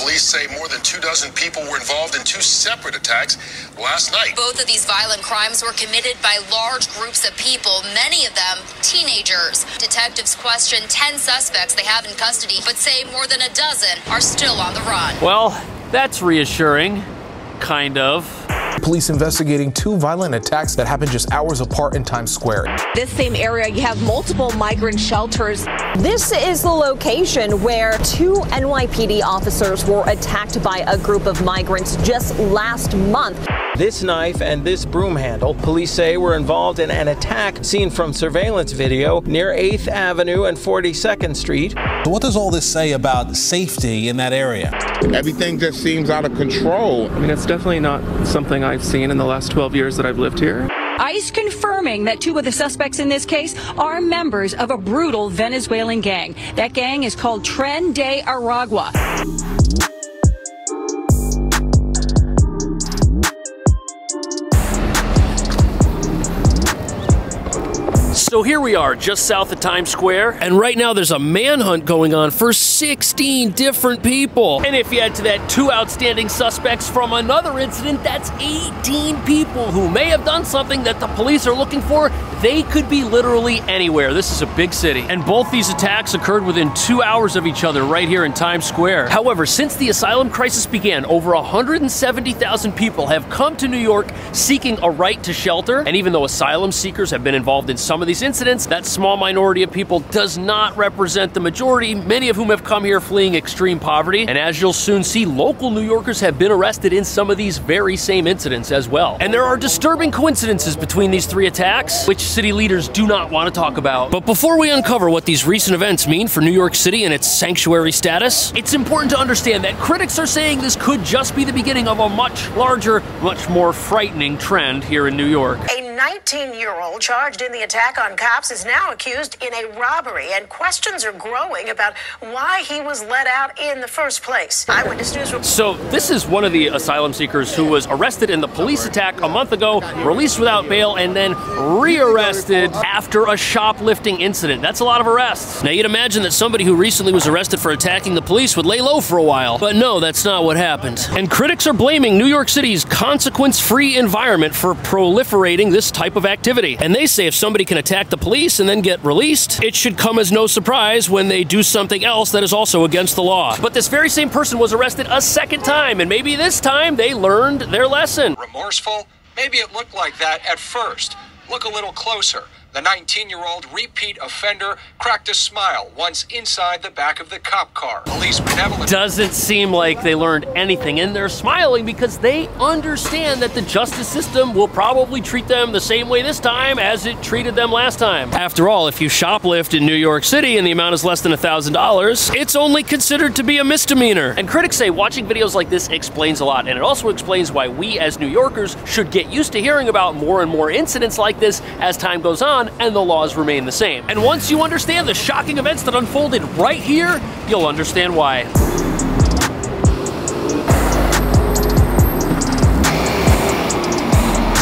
Police say more than two dozen people were involved in two separate attacks last night. Both of these violent crimes were committed by large groups of people, many of them teenagers. Detectives question 10 suspects they have in custody, but say more than a dozen are still on the run. Well, that's reassuring. Kind of. Police investigating two violent attacks that happened just hours apart in Times Square. This same area, you have multiple migrant shelters. This is the location where two NYPD officers were attacked by a group of migrants just last month. This knife and this broom handle, police say, were involved in an attack seen from surveillance video near 8th Avenue and 42nd Street. What does all this say about safety in that area? Everything just seems out of control. I mean, it's definitely not something I've seen in the last 12 years that I've lived here. ICE confirming that two of the suspects in this case are members of a brutal Venezuelan gang. That gang is called Tren de Aragua. So here we are, just south of Times Square, and right now there's a manhunt going on for 16 different people. And if you add to that two outstanding suspects from another incident, that's 18 people who may have done something that the police are looking for. They could be literally anywhere. This is a big city. And both these attacks occurred within two hours of each other right here in Times Square. However, since the asylum crisis began, over 170,000 people have come to New York seeking a right to shelter. And even though asylum seekers have been involved in some of these incidents, that small minority of people does not represent the majority, many of whom have come here fleeing extreme poverty. And as you'll soon see, local New Yorkers have been arrested in some of these very same incidents as well. And there are disturbing coincidences between these three attacks, which city leaders do not want to talk about. But before we uncover what these recent events mean for New York City and its sanctuary status, it's important to understand that critics are saying this could just be the beginning of a much larger, much more frightening trend here in New York. 19 year old charged in the attack on cops is now accused in a robbery, and questions are growing about why he was let out in the first place. Eyewitness News. So, this is one of the asylum seekers who was arrested in the police attack a month ago, released without bail, and then rearrested after a shoplifting incident. That's a lot of arrests. Now, you'd imagine that somebody who recently was arrested for attacking the police would lay low for a while. But no, that's not what happened. And critics are blaming New York City's consequence free environment for proliferating this type of activity. And they say if somebody can attack the police and then get released, it should come as no surprise when they do something else that is also against the law. But this very same person was arrested a second time, and maybe this time they learned their lesson. Remorseful? Maybe it looked like that at first. Look a little closer. The 19 year old repeat offender cracked a smile once inside the back of the cop car. Police benevolent. Doesn't seem like they learned anything, and they're smiling because they understand that the justice system will probably treat them the same way this time as it treated them last time. After all, if you shoplift in New York City and the amount is less than $1,000, it's only considered to be a misdemeanor. And critics say watching videos like this explains a lot, and it also explains why we as New Yorkers should get used to hearing about more and more incidents like this as time goes on and the laws remain the same. And once you understand the shocking events that unfolded right here, you'll understand why.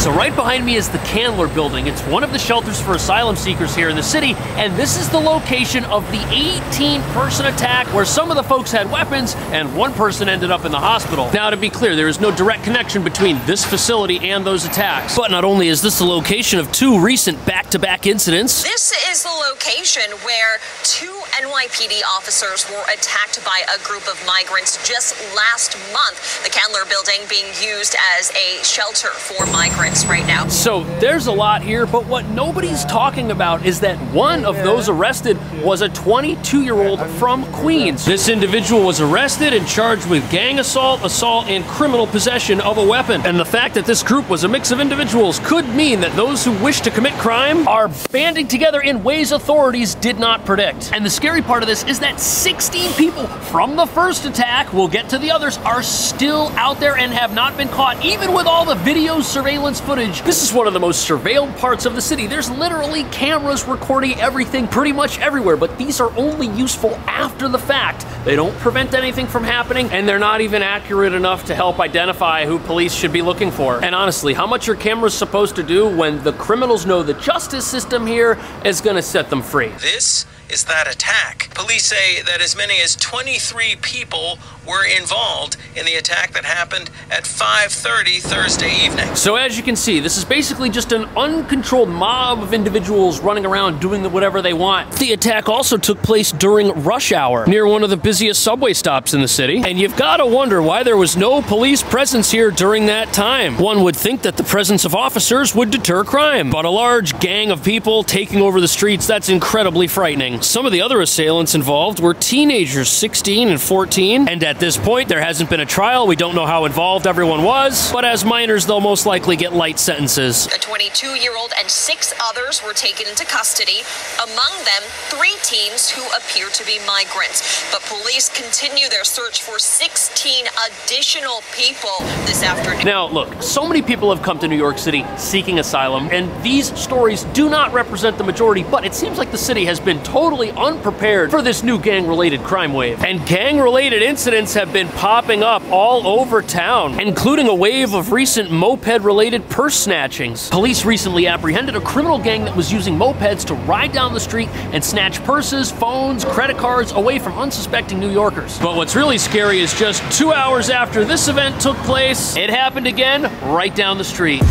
So right behind me is the Candler Building. It's one of the shelters for asylum seekers here in the city, and this is the location of the 18-person attack where some of the folks had weapons and one person ended up in the hospital. Now, to be clear, there is no direct connection between this facility and those attacks. But not only is this the location of two recent back-to-back incidents, This is the location where two NYPD officers were attacked by a group of migrants just last month. The Candler building being used as a shelter for migrants right now. So there's a lot here, but what nobody's talking about is that one of those arrested was a 22 year old from Queens. This individual was arrested and charged with gang assault, assault, and criminal possession of a weapon. And the fact that this group was a mix of individuals could mean that those who wish to commit crime are banding together in ways authorities did not predict. And the scary part of this is that 16 people from the first attack, we'll get to the others, are still out there and have not been caught, even with all the video surveillance footage. This is one of the most surveilled parts of the city. There's literally cameras recording everything pretty much everywhere, but these are only useful after the fact. They don't prevent anything from happening, and they're not even accurate enough to help identify who police should be looking for. And honestly, how much are cameras supposed to do when the criminals know the justice system here is gonna set them free? This is that attack. Police say that as many as 23 people were involved in the attack that happened at 5:30 Thursday evening. So as you can see, this is basically just an uncontrolled mob of individuals running around doing whatever they want. The attack also took place during rush hour near one of the busiest subway stops in the city, and you've got to wonder why there was no police presence here during that time. One would think that the presence of officers would deter crime, but a large gang of people taking over the streets, that's incredibly frightening. Some of the other assailants involved were teenagers, 16 and 14, and at this point there hasn't been a trial. We don't know how involved everyone was, but as minors they'll most likely get light sentences. A 22 year old and six others were taken into custody, among them three teens who appear to be migrants. But police continue their search for 16 additional people this afternoon. Now, look, so many people have come to New York City seeking asylum, and these stories do not represent the majority, but it seems like the city has been totally unprepared for this new gang related crime wave. And gang related incidents have been popping up all over town, including a wave of recent moped related purse snatchings. Police recently apprehended a criminal gang that was using mopeds to ride down the street and snatch purses, phones, credit cards away from unsuspecting New Yorkers. But what's really scary is just two hours after this event took place, it happened again right down the street.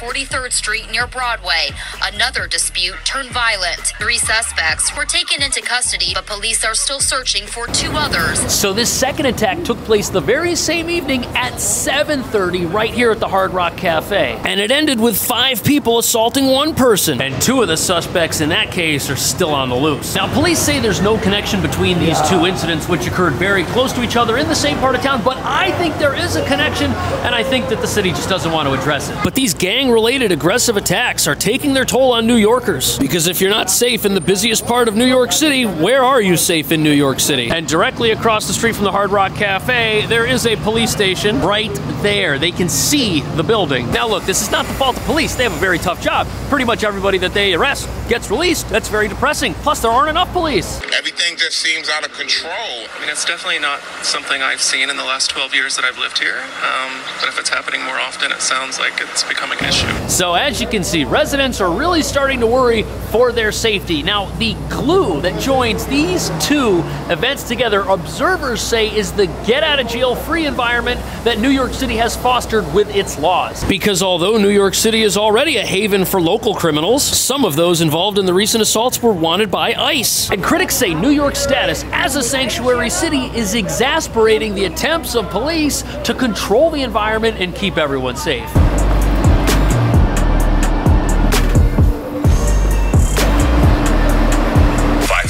43rd Street near Broadway, another dispute turned violent. Three suspects were taken into custody, but police are still searching for two others. So this second attack took place the very same evening at 7:30 right here at the Hard Rock Cafe. And it ended with 5 people assaulting one person, and two of the suspects in that case are still on the loose. Now police say there's no connection between these two incidents which occurred very close to each other in the same part of town, but I think there is a connection and I think that the city just doesn't want to address it. But these gang-related aggressive attacks are taking their toll on New Yorkers because if you're not safe in the busiest part of New York City, where are you safe in New York City? And directly across the street from the Hard Rock Cafe, there is a police station right there. They can see the building. Now look, this is not the fault of police. They have a very tough job. Pretty much everybody that they arrest gets released. That's very depressing. Plus there aren't enough police. Everything just seems out of control. I mean, it's definitely not something I've seen in the last 12 years that I've lived here. Um, but if it's happening more often, it sounds like it's becoming an issue. So as you can see, residents are really starting to worry for their safety. Now, the glue that joins these two events together, observers say is the get out of jail free environment that New York City has fostered with its laws. Because although New York City is already a haven for local criminals, some of those involved in the recent assaults were wanted by ICE. And critics say New York's status as a sanctuary city is exasperating the attempts of police to control the environment and keep everyone safe.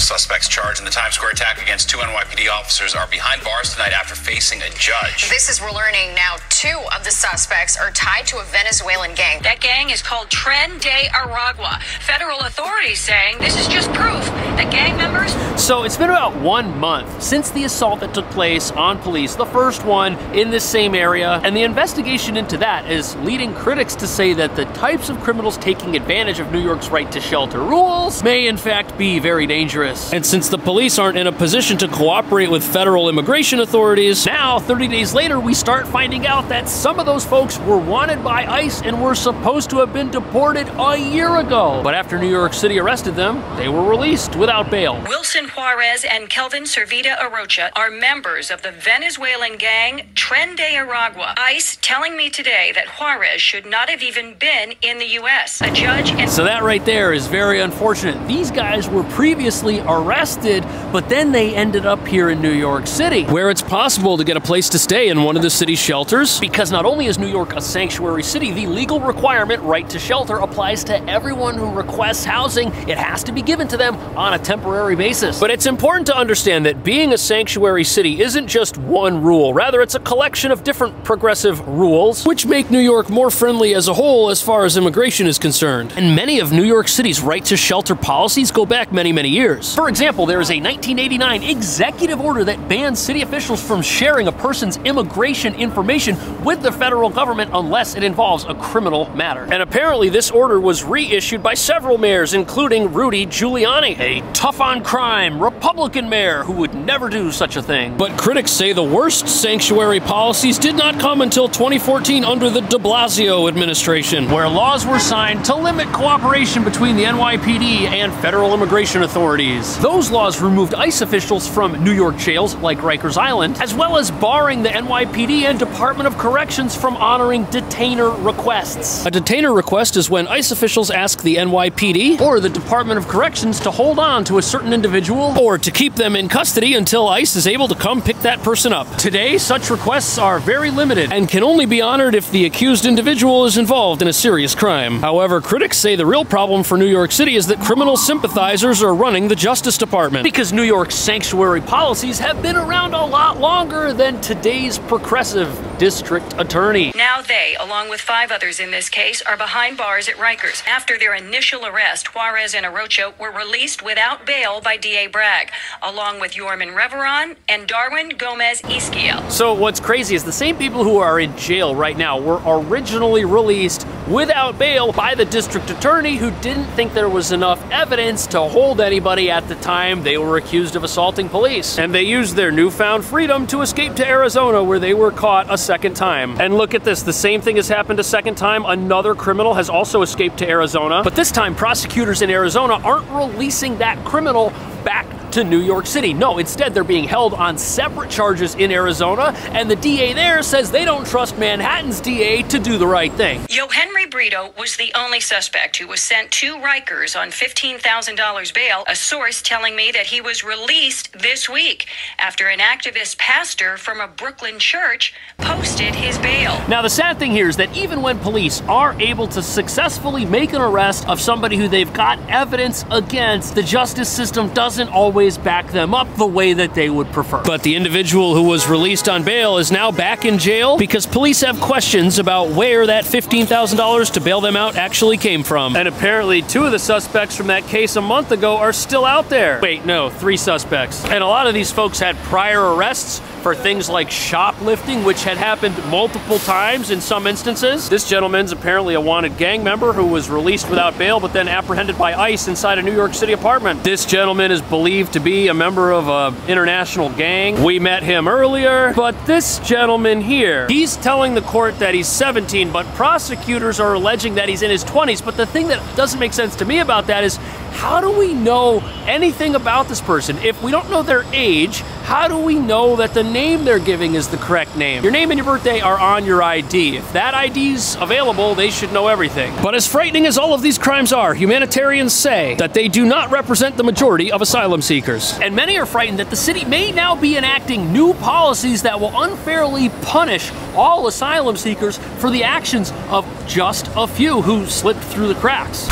Five suspects charged in the Times Square attack against two NYPD officers are behind bars tonight after facing a judge. This is we're learning now. Two of the suspects are tied to a Venezuelan gang. That gang is called Tren de Aragua. Federal authorities saying this is just proof that gang members. So it's been about one month since the assault that took place on police, the first one in this same area, and the investigation into that is leading critics to say that the types of criminals taking advantage of New York's right to shelter rules may in fact be very dangerous. And since the police aren't in a position to cooperate with federal immigration authorities, now 30 days later we start finding out that some of those folks were wanted by ICE and were supposed to have been deported a year ago. But after New York City arrested them, they were released without bail. Wilson Juarez and Kelvin Servita Arocha are members of the Venezuelan gang Tren de Aragua. ICE telling me today that Juarez should not have even been in the U.S. A judge in. So that right there is very unfortunate. These guys were previously arrested, but then they ended up here in New York City, where it's possible to get a place to stay in one of the city's shelters. Because not only is New York a sanctuary city, the legal requirement, right to shelter, applies to everyone who requests housing. It has to be given to them on a temporary basis. But it's important to understand that being a sanctuary city isn't just one rule. Rather, it's a collection of different progressive rules, which make New York more friendly as a whole as far as immigration is concerned. And many of New York City's right to shelter policies go back many, many years. For example, there is a 1989 executive order that bans city officials from sharing a person's immigration information with the federal government unless it involves a criminal matter. And And apparently this order was reissued by several mayors, including Rudy Giuliani, a tough on crime Republican mayor who would never do such a thing. But critics say the worst sanctuary policies did not come until 2014 under the de Blasio administration, where laws were signed to limit cooperation between the NYPD and federal immigration authorities. Those laws removed ICE officials from New York jails like Rikers Island, as well as barring the NYPD and Department of Corrections from honoring detainer requests. A detainer request is when ICE officials ask the NYPD or the Department of Corrections to hold on to a certain individual or to keep them in custody until ICE is able to come pick that person up. Today, such requests are very limited and can only be honored if the accused individual is involved in a serious crime. However, critics say the real problem for New York City is that criminal sympathizers are running the Justice Department because New York's sanctuary policies have been around a lot longer than today's progressive district attorney. Now they, along with five others in this case, are behind bars at Rikers. After their initial arrest, Juarez and Arocha were released without bail by DA Bragg, along with Yorman Reveron and Darwin Gomez Izquiel. So what's crazy is the same people who are in jail right now were originally released without bail by the district attorney who didn't think there was enough evidence to hold anybody at the time they were accused of assaulting police. And they used their newfound freedom to escape to Arizona where they were caught a second time. And look at this, the same thing has happened a second time. Another criminal has also escaped to Arizona, but this time prosecutors in Arizona aren't releasing that criminal back to New York City. No, instead they're being held on separate charges in Arizona, and the DA there says they don't trust Manhattan's DA to do the right thing. Yohenry Brito was the only suspect who was sent to Rikers on $15,000 bail, a source telling me that he was released this week after an activist pastor from a Brooklyn church posted his bail. Now, the sad thing here is that even when police are able to successfully make an arrest of somebody who they've got evidence against, the justice system doesn't always back them up the way that they would prefer. But the individual who was released on bail is now back in jail because police have questions about where that $15,000 to bail them out actually came from. And apparently, two of the suspects from that case a month ago are still out there. Wait, no, three suspects. And a lot of these folks had prior arrests for things like shoplifting, which had happened multiple times in some instances. This gentleman's apparently a wanted gang member who was released without bail, but then apprehended by ICE inside a New York City apartment. This gentleman is believed to be a member of an international gang. We met him earlier, but this gentleman here, he's telling the court that he's 17, but prosecutors are alleging that he's in his 20s. But the thing that doesn't make sense to me about that is how do we know anything about this person? If we don't know their age, how do we know that the name they're giving is the correct name? Your name and your birthday are on your ID. If that ID's available, they should know everything. But as frightening as all of these crimes are, humanitarians say that they do not represent the majority of asylum seekers. And many are frightened that the city may now be enacting new policies that will unfairly punish all asylum seekers for the actions of just a few who slipped through the cracks.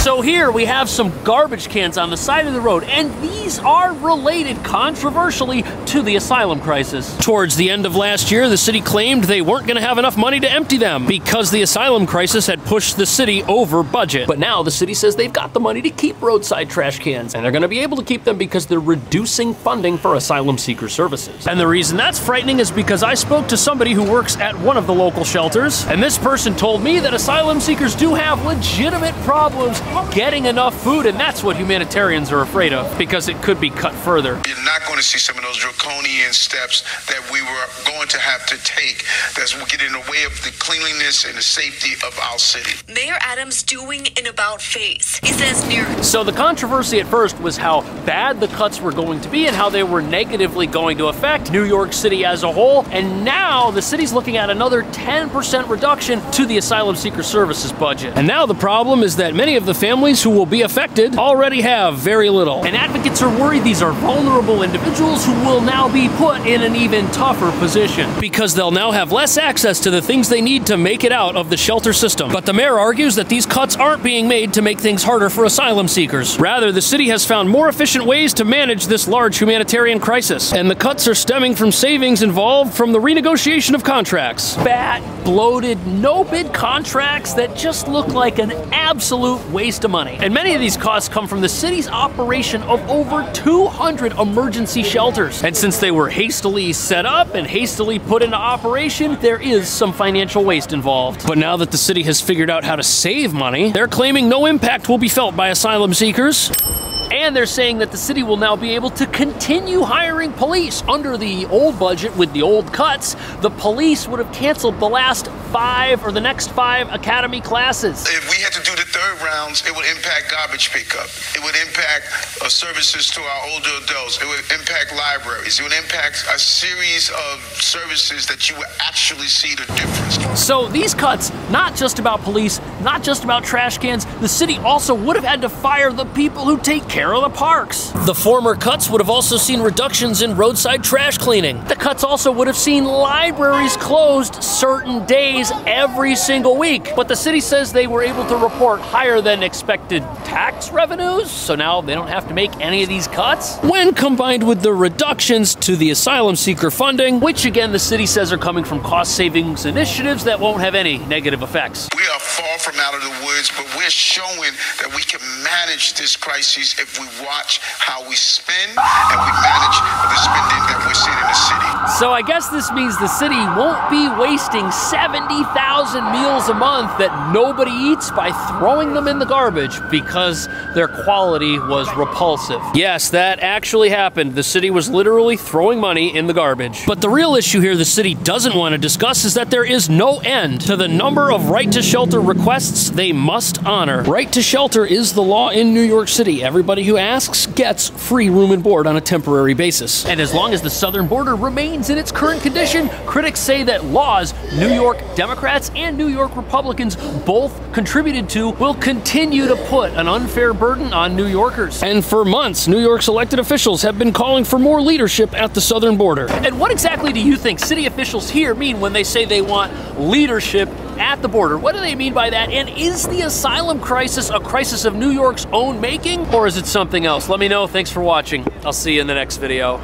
So here we have some garbage cans on the side of the road, and these are related controversially to the asylum crisis. Towards the end of last year, the city claimed they weren't going to have enough money to empty them because the asylum crisis had pushed the city over budget. But now the city says they've got the money to keep roadside trash cans, and they're going to be able to keep them because they're reducing funding for asylum seeker services. And the reason that's frightening is because I spoke to somebody who works at one of the local shelters, and this person told me that asylum seekers do have legitimate problems getting enough food, and that's what humanitarians are afraid of because it could be cut further. You're not going to see some of those draconian steps that we were going to have to take that's will get in the way of the cleanliness and the safety of our city. Mayor Adams doing an about face. He says near. So the controversy at first was how bad the cuts were going to be and how they were negatively going to affect New York City as a whole. And now the city's looking at another 10% reduction to the asylum seeker services budget. And now the problem is that many of the families who will be affected already have very little. And advocates are worried these are vulnerable individuals who will now be put in an even tougher position because they'll now have less access to the things they need to make it out of the shelter system. But the mayor argues that these cuts aren't being made to make things harder for asylum seekers. Rather, the city has found more efficient ways to manage this large humanitarian crisis. And the cuts are stemming from savings involved from the renegotiation of contracts. Fat, bloated, no bid contracts that just look like an absolute waste waste of money. And many of these costs come from the city's operation of over 200 emergency shelters. And since they were hastily set up and hastily put into operation, there is some financial waste involved. But now that the city has figured out how to save money, they're claiming no impact will be felt by asylum seekers. And they're saying that the city will now be able to continue hiring police. Under the old budget with the old cuts, the police would have canceled the last five or the next five academy classes. If we had to third rounds, it would impact garbage pickup. It would impact uh, services to our older adults. It would impact libraries. It would impact a series of services that you would actually see the difference. So these cuts, not just about police, not just about trash cans, the city also would have had to fire the people who take care of the parks. The former cuts would have also seen reductions in roadside trash cleaning. The cuts also would have seen libraries closed certain days every single week. But the city says they were able to report higher than expected tax revenues, so now they don't have to make any of these cuts. When combined with the reductions to the asylum seeker funding, which again the city says are coming from cost savings initiatives that won't have any negative effects. We are far from out of the woods, but we're showing that we can manage this crisis if we watch how we spend and we manage the spending that we're seeing in the city. So I guess this means the city won't be wasting 70,000 meals a month that nobody eats by throwing them in the garbage because their quality was repulsive. Yes, that actually happened. The city was literally throwing money in the garbage. But the real issue here the city doesn't want to discuss is that there is no end to the number of right to shelter requests they must honor. Right to shelter is the law in New York City. Everybody who asks gets free room and board on a temporary basis. And as long as the southern border remains in its current condition, critics say that laws New York Democrats and New York Republicans both contributed to will continue to put an unfair burden on New Yorkers. And for months, New York's elected officials have been calling for more leadership at the southern border. And what exactly do you think city officials here mean when they say they want leadership at the border? What do they mean by that? And is the asylum crisis a crisis of New York's own making, or is it something else? Let me know. Thanks for watching. I'll see you in the next video.